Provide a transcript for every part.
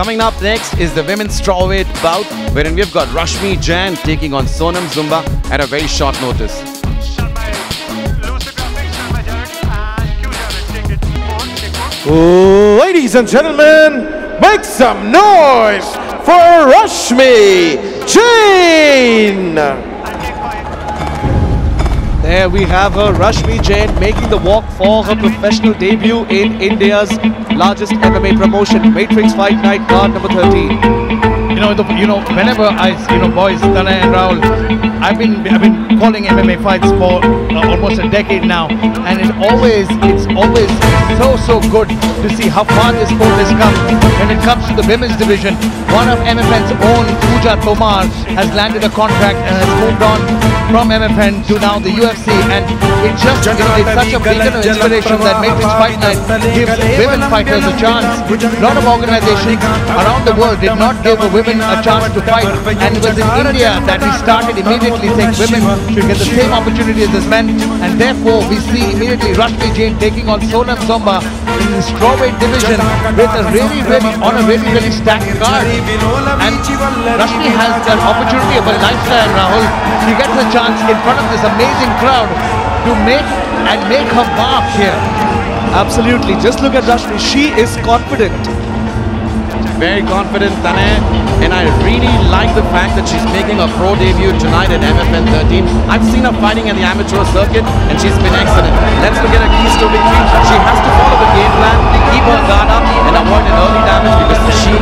Coming up next is the women's strawweight bout, wherein we've got Rashmi Jain taking on Sonam Zomba at a very short notice. Ladies and gentlemen, make some noise for Rashmi Jain! There we have her, Rashmi Jain, making the walk for her professional debut in India's largest MMA promotion, Matrix Fight Night card number 13 you know, the, you know, whenever I, you know, boys, Tana and Rahul, I've been, I've been calling MMA fights for uh, almost a decade now, and it always, it's always so, so good to see how far this sport has come. When it comes to the women's division, one of MFN's own, Pooja Tomar, has landed a contract and has moved on from MFN to now the UFC, and it just, know, it's such a beacon of inspiration that Matrix Fight Night gives women fighters a chance. A lot of organizations around the world did not give women a chance to fight. And it was in India that we started immediately saying women should get the same opportunities as men. And therefore, we see immediately Rashmi Jain taking on Sonam Zomba in the strawweight division with a really, really, on a really, really stacked card. And Rashmi has the opportunity of a lifetime, Rahul. She gets a chance in front of this amazing crowd to make and make her mark here. Absolutely. Just look at Rashmi. She is confident very confident, Tane. And I really like the fact that she's making a pro debut tonight at MFN 13. I've seen her fighting in the amateur circuit and she's been excellent. Let's look at her keys to victory. She has to follow the game plan, keep her guard up and avoid an early damage because she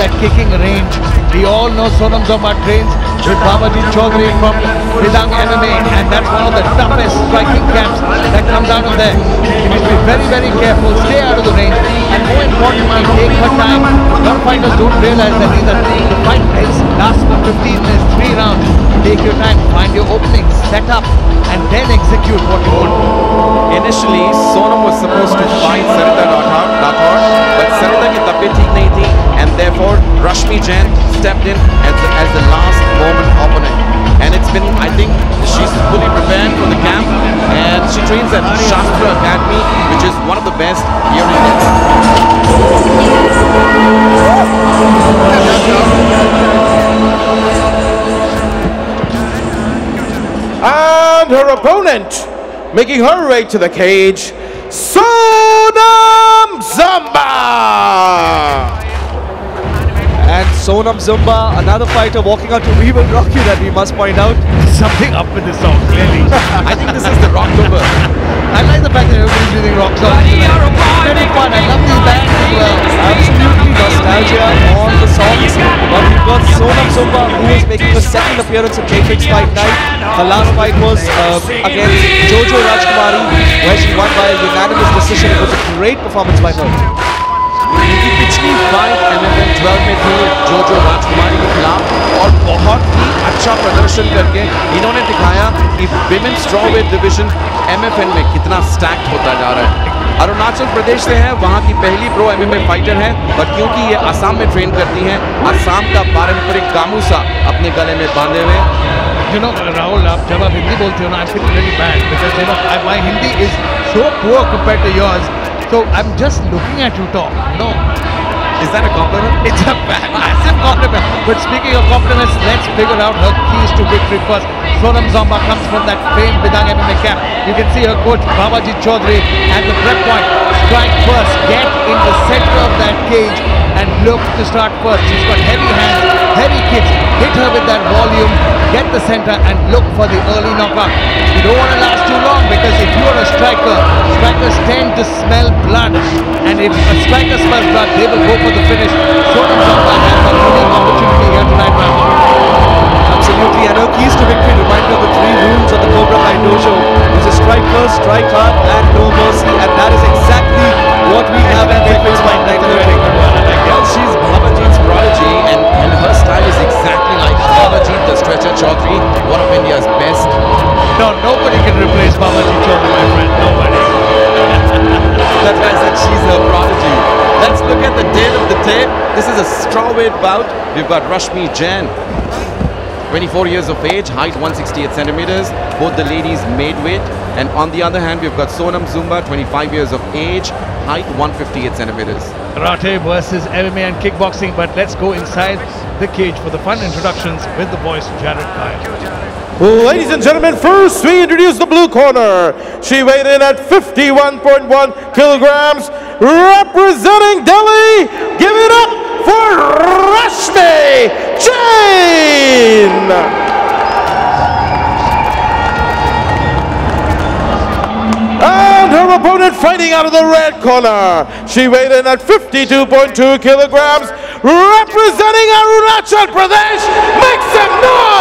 that kicking range. We all know Sonam Zomba trains with Babaji Chaudhary from Ridang MMA and that's one of the toughest striking camps that comes out of there. You to be very, very careful, stay out of the range and more importantly, take her time. Some fighters don't realize that these are, the fight is last for 15 minutes, three rounds. Take your time, find your openings, set up and then execute what you want. Initially, Sonam was supposed to fight Sarita Rathore, but Sarita ki tabiyat theek nahi thi and therefore Rashmi Jain stepped in as as the last And her opponent, making her way to the cage, Sonam Zomba! And Sonam Zomba, another fighter walking out to We Will Rock You that we must point out. Something up with this song, clearly. I think this is the Rocktober. I like the fact that everybody's using rock songs. Very fun. I love these bands as well. Absolutely nostalgia on the songs. Sonam Zumba who is making a second appearance at Matrix Fight Night. Her last fight was uh, against Jojo Rajkumari where she won by a unanimous decision. It was a great performance by her. इनकी पिछली fight MFN 12 में थी जोजो राजकुमारी के खिलाफ और बहुत ही अच्छा प्रदर्शन करके इन्होंने दिखाया कि विमेन स्ट्रॉवेट डिवीज़न एमएफएन में कितना स्टैक्ड होता जा रहा है अरुणाचल प्रदेश से हैं, वहाँ की पहली प्रो एमएमए फाइटर हैं, और क्योंकि ये आसाम में ट्रेन करती हैं आसाम का पारंपरिक गामूसा अपने गले में बांधे हुए यू नो राहुल आप जब आप हिंदी बोलते हो ना I feel very bad because you know my Hindi is so poor compare to yours so I am just looking at you talk no Is that a compliment? It's a massive compliment. But speaking of compliments, let's figure out her keys to victory first. Sonam Zomba comes from that famed Bidang MMA camp. You can see her coach Babaji Chaudhary at the prep point. Strike first, get in the center of that cage and look to start first. She's got heavy hands, heavy kicks. Hit her with that volume, get the center and look for the early knockout. You don't want to last too long because if you're a striker, strikers tend to smell blood. And if a striker smells blood, they will go for the finish. Sonam Zomba has a unique opportunity here tonight, Rahul. Absolutely. And her keys to victory remind me of the three rules of the Cobra Kai Dojo. Which is strike first, strike hard, and no mercy. Bout. We've got Rashmi Jain 24 years of age, height 168 centimeters, both the ladies made weight. And on the other hand, we've got Sonam Zomba, 25 years of age, height 158 centimeters. Karate versus MMA and kickboxing, but let's go inside the cage for the fun introductions with the voice Jared Kyle. Ladies and gentlemen, first we introduce the blue corner. She weighed in at 51.1 kilograms, representing Delhi. Give it up for. And her opponent fighting out of the red corner. She weighed in at 52.2 kilograms, representing Arunachal Pradesh. Make some noise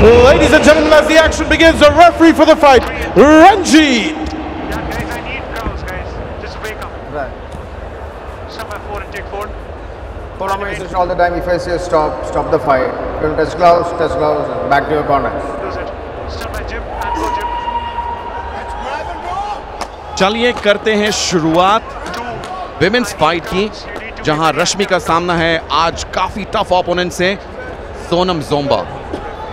Ladies and gentlemen, as the action begins, the referee for the fight, Ranjit. Yeah, guys, I need crowds, guys. Just wake up. Right. Somewhere forward and take forward. Hold on, all the time. If I say stop, stop the fight. You touch gloves, touch gloves, and back to your corner. चलिए करते हैं शुरुआत women's fight की जहाँ रश्मि का सामना है आज काफ़ी टफ ओपोनेंट से Sonam जोम्बा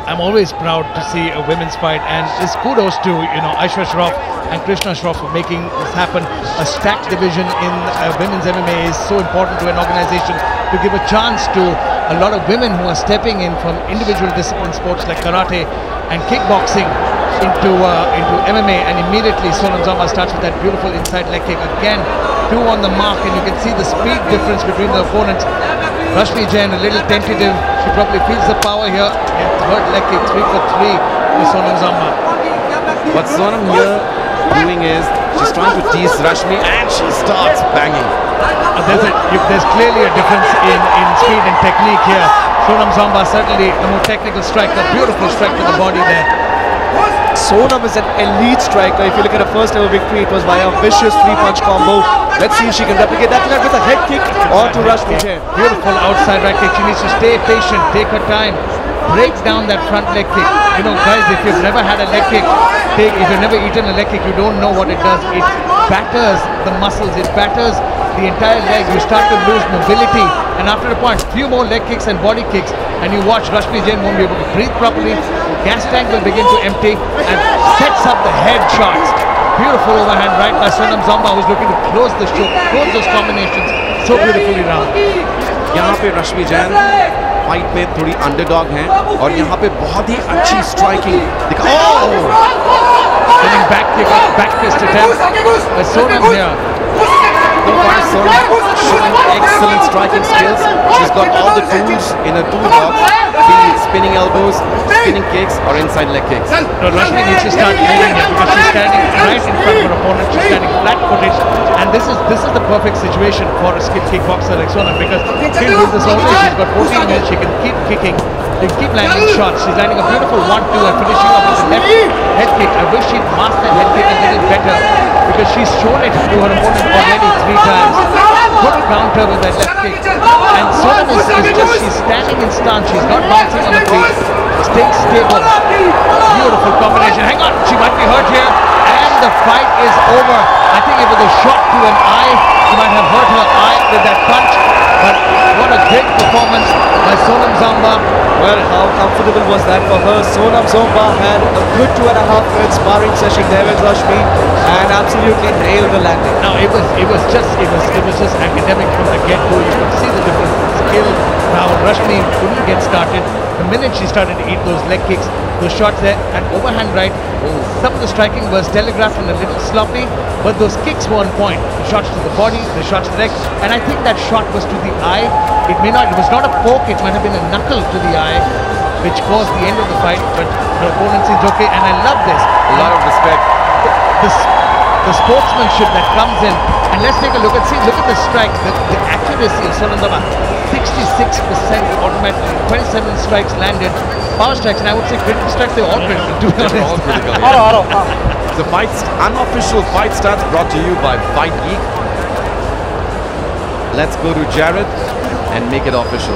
I'm always proud to see a women's fight, and this kudos to you know Ayesha Shroff and Krishna Shroff for making this happen. A stacked division in uh, women's MMA is so important to an organization to give a chance to a lot of women who are stepping in from individual discipline sports like karate and kickboxing into uh, into MMA, and immediately Sonam Zomba starts with that beautiful inside leg kick again. Two on the mark, and you can see the speed difference between the opponents. Rashmi Jain a little tentative. She probably feels the power here. And third leg kick, three for three with Sonam Zomba. What Sonam here doing is she's trying to tease Rashmi and she starts banging. Uh, there's, a, there's clearly a difference in, in speed and technique here. Sonam Zomba certainly the more technical striker, beautiful strike to the body there. Sonam is an elite striker. If you look at her first ever victory, it was by a vicious three-punch combo. Let's see if she can replicate that with a head kick or to Rashmi Jain. Beautiful outside right kick. She needs to stay patient, take her time, breaks down that front leg kick. You know, guys, if you've never had a leg kick, take, if you've never eaten a leg kick, you don't know what it does. It batters the muscles, it batters the entire leg. You start to lose mobility. And after a point, few more leg kicks and body kicks, and you watch Rashmi Jain won't be able to breathe properly. Gas tank will begin to empty and sets up the head shots. Beautiful overhand right by Sonam Zomba, who's looking to close the show, close those combinations so beautifully round. यहाँ पे रश्मि fight में थोड़ी underdog हैं और यहाँ पे बहुत ही अच्छी स्ट्राइकिंग दिखा Spinning back kick, back fist attempt. By Sonam here. So far, Sonam showing excellent striking skills. She's got all the tools in her toolbox, be it spinning elbows, spinning kicks, or inside leg kicks. No, Rashmi needs to start leading here because she's standing right in front of her opponent. She's standing flat-footed, and this is this is the perfect situation for a skilled kickboxer like Sonam because she'll do this all day. She's got 14 minutes. She can keep kicking. They keep landing shots. She's landing a beautiful one-two and finishing off with a left head kick. I wish she'd mastered head kick a little better because she's shown it to her opponent already three times. Couldn't counter with that left kick. And Sonam is, is just she's standing in stance. She's not bouncing on the feet. Staying stable. Beautiful combination. Hang on, she might be hurt here. And the fight is over. I think it was a shot to an eye. She might have hurt her eye with that punch. But what a great performance by Sonam Zomba. Well, how comfortable was that for her? Sonam Zomba had a good two and a half minutes sparring session there with Rashmi and absolutely nailed the landing. Now it was it was just it was it was just academic from the get-go. You could see the difference in skill. Now Rashmi couldn't get started. The minute she started to eat those leg kicks, those shots there, and overhand right, oh, some of the striking was telegraphed and a little sloppy, but those kicks were on point. The shots to the body, the shots to the leg, and I think that shot was to the eye. It may not, it was not a poke, it might have been a knuckle to the eye, which caused the end of the fight, but her opponent seems okay, and I love this. A lot of respect. the, s- the sportsmanship that comes in. And let's take a look at see look at the strike, the, the accuracy of Sonam Zomba. 66% automatically, 27 strikes landed, power strikes, and I would say critical strikes, they're all critical to be They're all honest. critical, yeah. The fight, unofficial fight stats brought to you by Fight Geek. Let's go to Jared and make it official.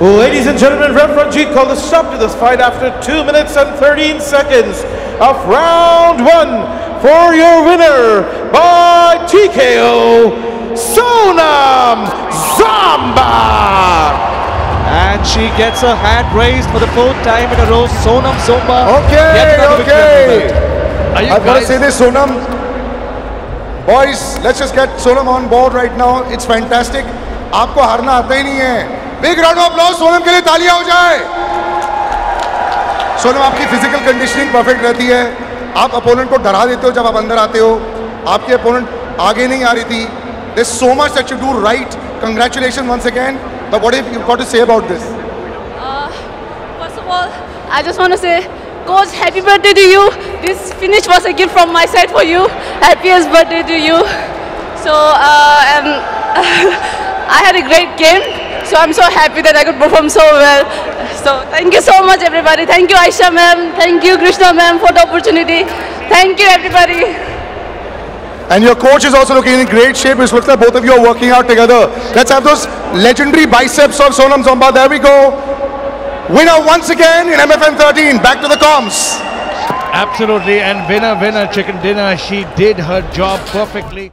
Ladies and gentlemen, Ref Ranjit called a stop to this fight after 2 minutes and 13 seconds of round one. for your winner by TKO, Sonam Zamba. And she gets her hand raised for the fourth time in a row. Sonam Zomba. Okay, okay. Are you I've got to say this, Sonam. Boys, let's just get Sonam on board right now. It's fantastic. आपको हारना आता ही नहीं है big round of applause Sonam के लिए तालियाँ हो जाए सोनम आपकी फ़िज़िकल कंडीशनिंग परफेक्ट रहती है आप अपोनेंट को डरा देते हो जब आप अंदर आते हो आपकी अपोनेंट आगे नहीं आ रही थी this so much that you do right congratulation once again but what if you got to say about this First of all, I just want to say, Coach, happy birthday to you. This finish was a gift from my side for you. Happiest birthday to you. So, uh, and I had a great game. So I'm so happy that I could perform so well. So thank you so much, everybody. Thank you, Aisha ma'am. Thank you, Krishna ma'am, for the opportunity. Thank you, everybody. And your coach is also looking in great shape. It looks like both of you are working out together. Let's have those legendary biceps of Sonam Zomba. There we go. Winner once again in MFN 13. Back to the comms. Absolutely, and winner, winner, chicken dinner. She did her job perfectly.